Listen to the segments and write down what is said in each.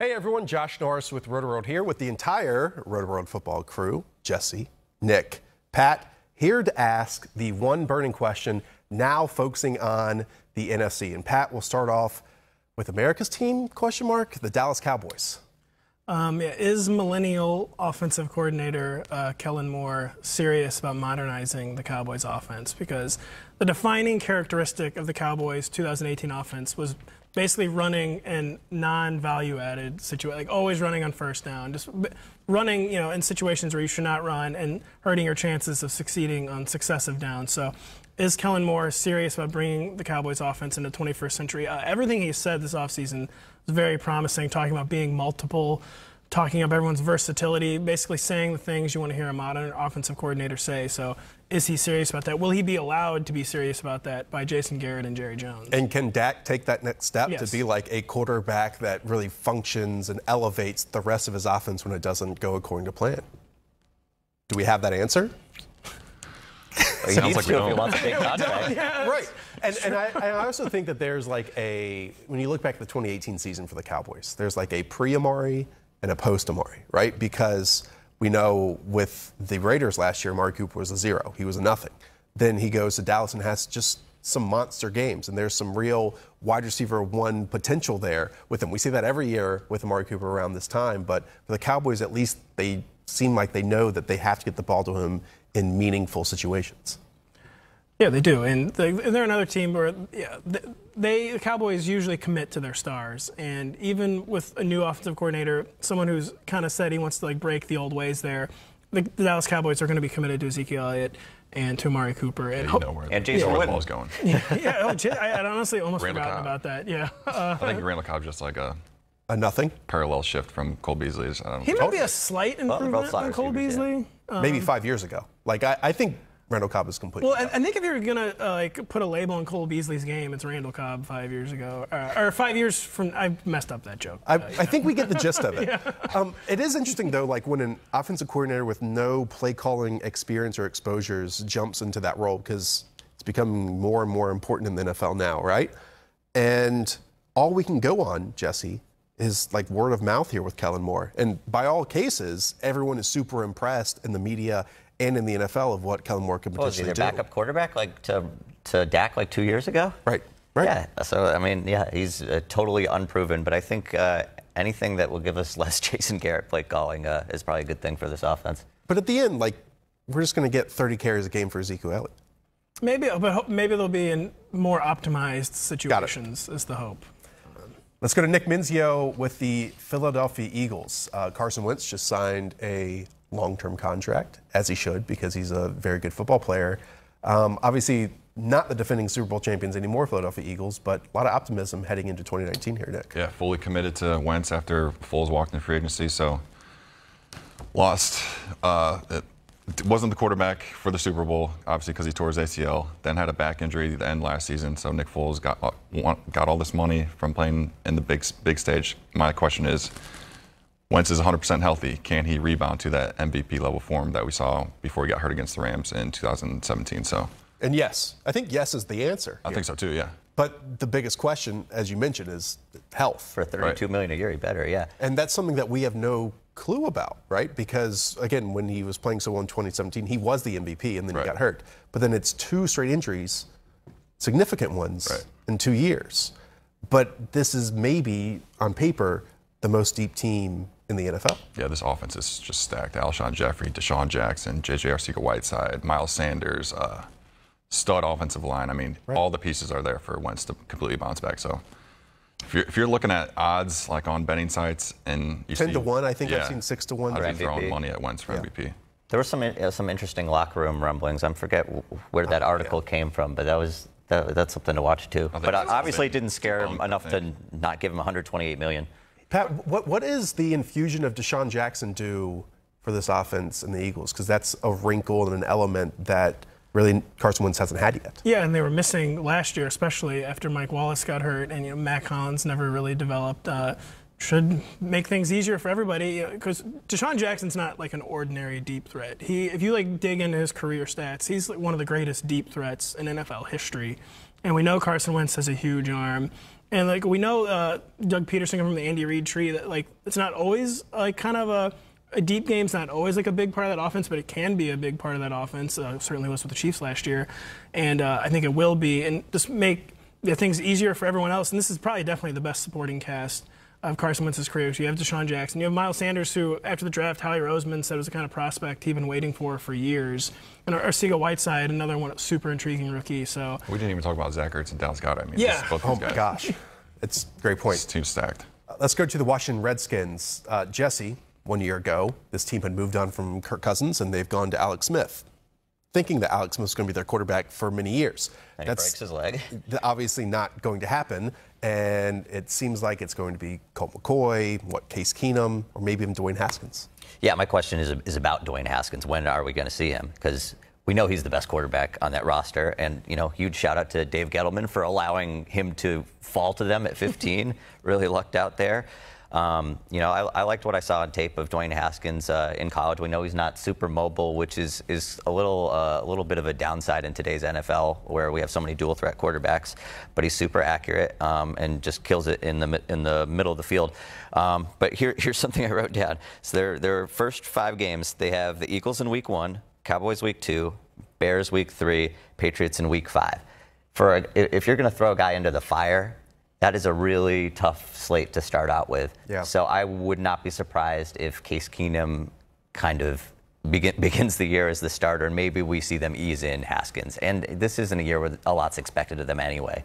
Hey everyone, Josh Norris with Rotoworld here with the entire Rotoworld football crew. Jesse, Nick, Pat, here to ask the one burning question, now focusing on the NFC. And Pat we'll start off with America's team, question mark, the Dallas Cowboys. Um, yeah, is millennial offensive coordinator uh, Kellen Moore serious about modernizing the Cowboys offense? Because the defining characteristic of the Cowboys 2018 offense was basically running in non-value added situation, like always running on first down, just running, you know, in situations where you should not run and hurting your chances of succeeding on successive downs. So, is Kellen Moore serious about bringing the Cowboys offense into 21st century? Uh, everything he said this offseason was very promising, talking about being multiple talking up everyone's versatility, basically saying the things you want to hear a modern offensive coordinator say. So, is he serious about that? Will he be allowed to be serious about that by Jason Garrett and Jerry Jones? And can Dak take that next step yes. to be like a quarterback that really functions and elevates the rest of his offense when it doesn't go according to plan? Do we have that answer? Well, Sounds like we don't. wants a big contract. yeah, right. And, and I, I, also think that there's like a, when you look back at the 2018 season for the Cowboys, there's like a pre Amari and a post Amari, right? Because we know with the Raiders last year, Amari Cooper was a zero. He was a nothing. Then he goes to Dallas and has just some monster games, and there's some real wide receiver one potential there with him. We see that every year with Amari Cooper around this time, but for the Cowboys, at least they seem like they know that they have to get the ball to him in meaningful situations. Yeah, they do, and they're another team where yeah, they the Cowboys usually commit to their stars, and even with a new offensive coordinator, someone who's kind of said he wants to like break the old ways there, the, the Dallas Cowboys are going to be committed to Ezekiel Elliott and to Amari Cooper, and, you know where, and Jason yeah, Witten. going. yeah, yeah oh, I, I honestly almost Randall forgotten Cobb. about that. Yeah, uh, I think Randall Cobb just like a a nothing parallel shift from Cole Beasley's. I don't know. He might be a slight improvement well, from Cole Beasley. Um, Maybe five years ago. Like I, I think Randall Cobb is completely. Well, I, I think if you're gonna uh, like put a label on Cole Beasley's game, it's Randall Cobb five years ago, uh, or five years from. I messed up that joke. I, uh, I think we get the gist of it. yeah. um, it is interesting though, like when an offensive coordinator with no play calling experience or exposures jumps into that role because it's becoming more and more important in the NFL now, right? And all we can go on, Jesse, is like word of mouth here with Kellen Moore. And by all cases, everyone is super impressed in the media and in the NFL of what Kellen Moore could potentially oh, is he their do. backup quarterback like to to Dak like two years ago? Right. Right. Yeah. So I mean, yeah, he's uh, totally unproven, but I think uh, anything that will give us less Jason Garrett play calling uh, is probably a good thing for this offense. But at the end, like we're just going to get 30 carries a game for Ezekiel Elliott. Maybe, but maybe they'll be in more optimized situations. Is the hope. Let's go to Nick Mensio with the Philadelphia Eagles. Uh, Carson Wentz just signed a long term contract, as he should, because he's a very good football player. Um, obviously, not the defending Super Bowl champions anymore, Philadelphia Eagles, but a lot of optimism heading into 2019 here, Nick. Yeah, fully committed to Wentz after Foles walked in free agency, so lost. Uh, it, wasn't the quarterback for the Super Bowl, obviously because he tore his ACL. Then had a back injury at the end last season. So Nick Foles got uh, got all this money from playing in the big big stage. My question is, Wentz is 100% healthy. Can he rebound to that MVP level form that we saw before he got hurt against the Rams in 2017? So. And yes, I think yes is the answer. I think so too. Yeah. But the biggest question, as you mentioned, is health. For thirty-two right. million a year, he better, yeah. And that's something that we have no clue about, right? Because again, when he was playing so well in 2017, he was the MVP, and then right. he got hurt. But then it's two straight injuries, significant ones, right. in two years. But this is maybe on paper the most deep team in the NFL. Yeah, this offense is just stacked. Alshon Jeffery, DeSean Jackson, J.J. Arcega-Whiteside, Miles Sanders. Uh, stud offensive line. I mean, right. all the pieces are there for Wentz to completely bounce back. So if you're, if you're looking at odds like on betting sites and you 10 see, to 1, I think yeah, I've seen 6 to 1. I'd be throwing money at Wentz for yeah. MVP. There were some uh, some interesting locker room rumblings. I forget where that oh, article yeah. came from, but that was that, that's something to watch too. But obviously, it didn't scare him enough to not give him 128 million. Pat, what what is the infusion of DeSean Jackson do for this offense and the Eagles? Because that's a wrinkle and an element that really Carson Wentz hasn't had yet. Yeah, and they were missing last year, especially after Mike Wallace got hurt, and you know never really developed. Uh, should make things easier for everybody because DeSean Jackson's not like an ordinary deep threat. He, if you like dig into his career stats, he's like one of the greatest deep threats in NFL history. And we know Carson Wentz has a huge arm. And like we know, uh, Doug Pederson from the Andy Reid tree that like it's not always like kind of a, a deep game's not always like a big part of that offense, but it can be a big part of that offense. Uh, certainly was with the Chiefs last year, and uh, I think it will be. And just make the things easier for everyone else. And this is probably definitely the best supporting cast of Carson Wentz's career. So you have DeSean Jackson, you have Miles Sanders, who after the draft, Howie Roseman said was the kind of prospect he'd been waiting for for years, and Arcega Whiteside, another one super intriguing rookie. So We didn't even talk about Zach Ertz and Dallas Goedert. I mean, Yeah. just both Oh my guys. gosh. It's great This point. team's stacked. Let's go to the Washington Redskins. Uh, Jesse, one year ago, this team had moved on from Kirk Cousins and they've gone to Alex Smith, thinking that Alex Smith was going to be their quarterback for many years. And he breaks his leg. obviously not going to happen. And it seems like it's going to be Colt McCoy, what, Case Keenum, or maybe even Dwayne Haskins. Yeah, my question is, is about Dwayne Haskins. When are we going to see him? Because we know he's the best quarterback on that roster. And, you know, huge shout out to Dave Gettleman for allowing him to fall to them at 15. really lucked out there. Um, you know, I, I liked what I saw on tape of Dwayne Haskins uh, in college. We know he's not super mobile, which is is a little uh, a little bit of a downside in today's NFL, where we have so many dual threat quarterbacks. But he's super accurate um, and just kills it in the in the middle of the field. Um, but here here's something I wrote down. So their their first five games, they have the Eagles in Week One, Cowboys Week Two, Bears Week Three, Patriots in Week Five. For a, if you're going to throw a guy into the fire, that is a really tough slate to start out with. Yeah. So I would not be surprised if Case Keenum kind of begin, begins the year as the starter, and maybe we see them ease in Haskins. And this isn't a year where a lot's expected of them anyway.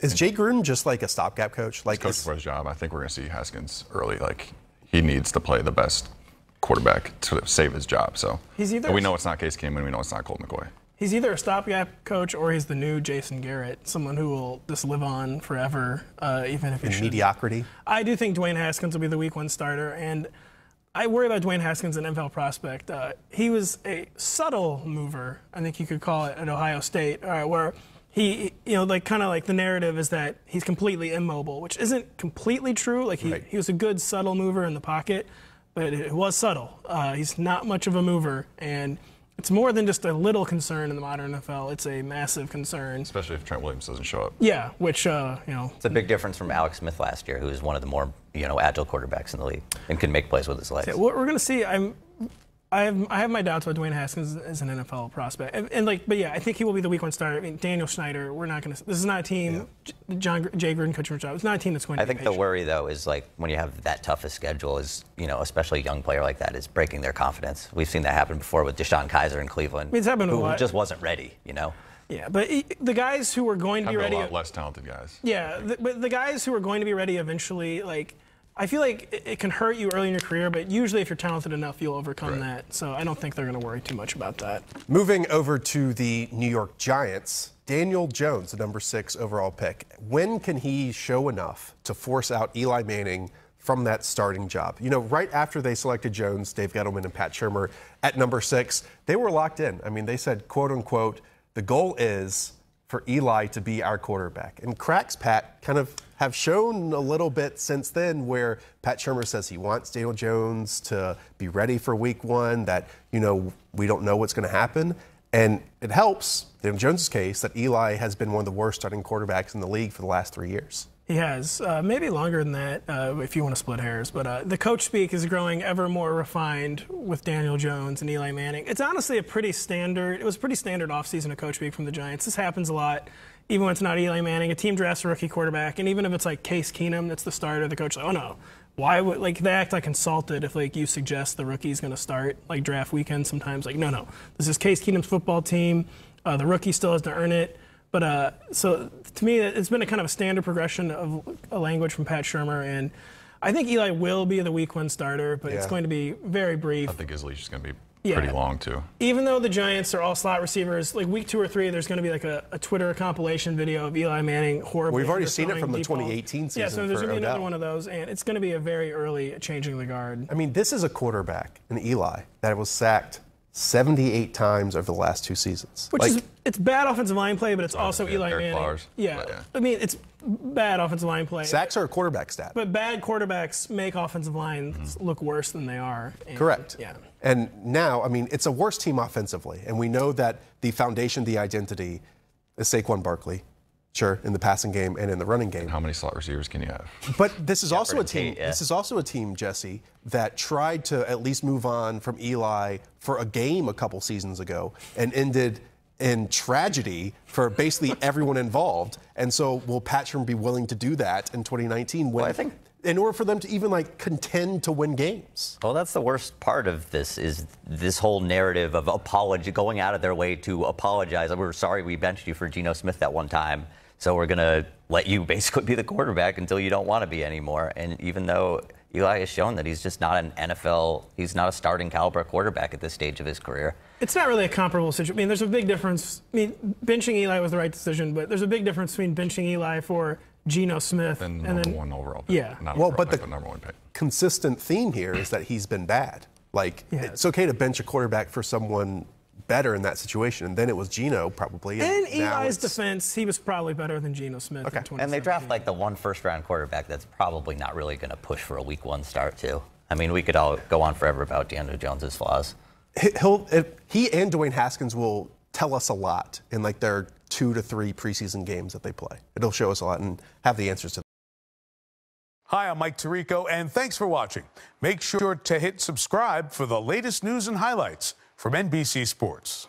Is Jay Gruden just like a stopgap coach? Like, Coach is- for his job. I think we're going to see Haskins early. Like he needs to play the best quarterback to save his job. So He's either- And we know it's not Case Keenum, and we know it's not Colt McCoy. He's either a stopgap coach or he's the new Jason Garrett, someone who will just live on forever, uh, even if in mediocrity? I do think Dwayne Haskins will be the week one starter, and I worry about Dwayne Haskins, an NFL prospect. Uh, he was a subtle mover, I think you could call it, at Ohio State, uh, where he, you know, like kind of like the narrative is that he's completely immobile, which isn't completely true. Like he, Right. he was a good subtle mover in the pocket, but it was subtle. Uh, he's not much of a mover, and it's more than just a little concern in the modern NFL. It's a massive concern. Especially if Trent Williams doesn't show up. Yeah, which uh, you know, It's a big difference from Alex Smith last year, who is one of the more you know agile quarterbacks in the league and can make plays with his legs. Yeah, what we're gonna see, I'm, I have, I have my doubts about Dwayne Haskins as an NFL prospect, and, and like, but yeah, I think he will be the week one starter. I mean, Daniel Snyder, we're not gonna. This is not a team. J- John Gr- Jay Gruden coaching for job. It's not a team that's going to. I think the worry though is like when you have that tough a schedule is you know especially a young player like that is breaking their confidence. We've seen that happen before with DeShone Kizer in Cleveland, mean, it's happened a who lot. just wasn't ready. You know. Yeah, but he- the guys who are going to Have be a lot less talented guys. Yeah, the, but the guys who are going to be ready eventually, like, I feel like it, it can hurt you early in your career, but usually if you're talented enough, you'll overcome Right. that. So I don't think they're going to worry too much about that. Moving over to the New York Giants, Daniel Jones, the number six overall pick. When can he show enough to force out Eli Manning from that starting job? You know, right after they selected Jones, Dave Gettleman, and Pat Shurmur at number six, they were locked in. I mean, they said, quote unquote, the goal is for Eli to be our quarterback. And cracks, Pat, kind of have shown a little bit since then where Pat Shurmur says he wants Daniel Jones to be ready for week one, that, you know, we don't know what's going to happen. And it helps, in Jones' case, that Eli has been one of the worst starting quarterbacks in the league for the last three years. He has, uh, maybe longer than that, uh, if you want to split hairs. But uh, the coach speak is growing ever more refined with Daniel Jones and Eli Manning. It's honestly a pretty standard. It was a pretty standard offseason of coach speak from the Giants. This happens a lot, even when it's not Eli Manning. A team drafts a rookie quarterback, and even if it's like Case Keenum, that's the starter. The coach, like, oh no, why would like they act like insulted if like you suggest the rookie's going to start like draft weekend? Sometimes like no, no, this is Case Keenum's football team. Uh, the rookie still has to earn it. But uh, so to me, it's been a kind of a standard progression of a language from Pat Shurmur, and I think Eli will be the Week One starter, but it's going to be very brief. I think his leash is going to be Yeah. pretty long too. Even though the Giants are all slot receivers, like week two or three, there's going to be like a, a Twitter compilation video of Eli Manning horribly. We've already seen it from the deep balls. 2018 Yeah, so there's going to be another one of those, and it's going to be a very early changing the guard. I mean, this is a quarterback, an Eli, that was sacked 78 times over the last two seasons. Which Like, is it's bad offensive line play, but it's also yeah, Eli Ereck Manning. Flowers. Yeah. Yeah. I mean it's bad offensive line play. sacks are a quarterback stat. But bad quarterbacks make offensive lines mm-hmm. look worse than they are. And, Correct. Yeah. And now, I mean, it's a worse team offensively, and we know that the foundation, the identity, is Saquon Barkley. Sure, in the passing game and in the running game. How many slot receivers can you have? But this is also a team. Tate, yeah. This is also a team, Jesse, that tried to at least move on from Eli for a game a couple seasons ago and ended in tragedy for basically everyone involved. And so, will Pat Sherm be willing to do that in 2019? When, Well, I think- in order for them to even like contend to win games. Well, that's the worst part of this is this whole narrative of apology, going out of their way to apologize. We're sorry we benched you for Geno Smith that one time, so we're gonna let you basically be the quarterback until you don't want to be anymore. And even though Eli has shown that he's just not an NFL, he's not a starting caliber quarterback at this stage of his career. It's not really a comparable situation. I mean, there's a big difference. I mean, benching Eli was the right decision, but there's a big difference between benching Eli for Geno Smith And and number then one overall pick. Yeah. Not Well, overall but pick, the- number one pick. Consistent theme here is that he's been bad. Like Yeah. it's okay to bench a quarterback for someone better in that situation. And then it was Geno probably. In now Eli's defense, he was probably better than Geno Smith. Okay. In And they draft like the one first round quarterback that's probably not really going to push for a week one start, too. I mean, we could all go on forever about DeAndre Jones's flaws. He- he'll if he and Dwayne Haskins will tell us a lot in like their two to three preseason games that they play. It'll show us a lot and have the answers to. Hi, I'm Mike Tirico, and thanks for watching. Make sure to hit subscribe for the latest news and highlights from NBC Sports.